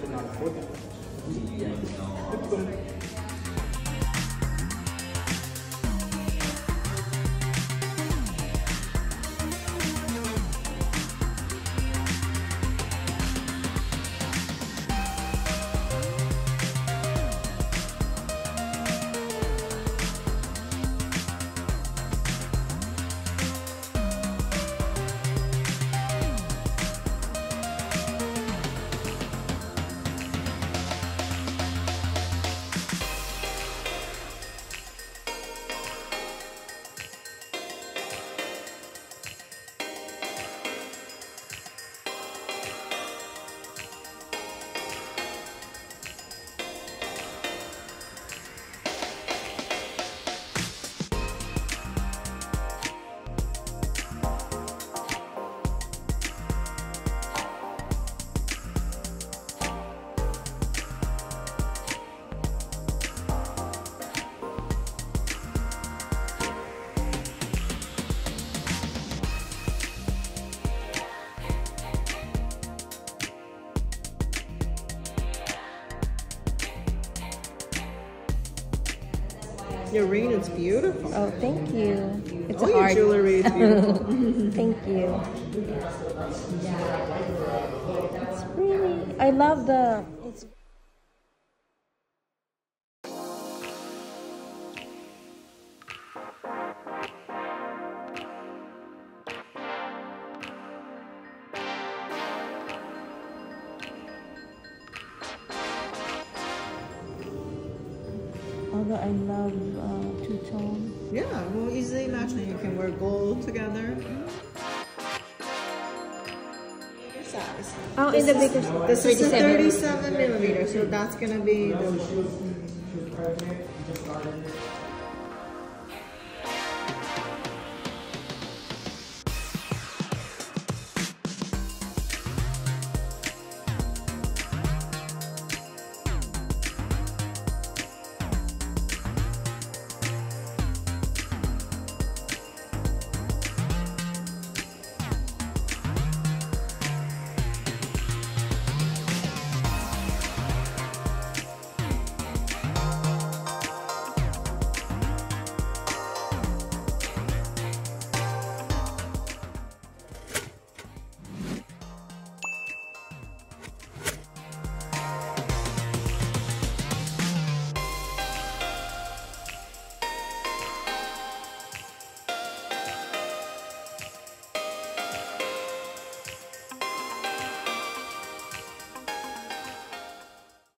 Thank you. Your ring is beautiful. Oh, thank you. It's All your hard. jewelry is beautiful. thank you. It's really. I love the. Although I love uh, two tone. yeah, well, easily imagine you can wear gold together. Bigger size. Oh, in the bigger This is a 37. 37 millimeter, so that's gonna be the